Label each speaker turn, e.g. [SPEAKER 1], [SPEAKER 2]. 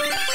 [SPEAKER 1] Bye.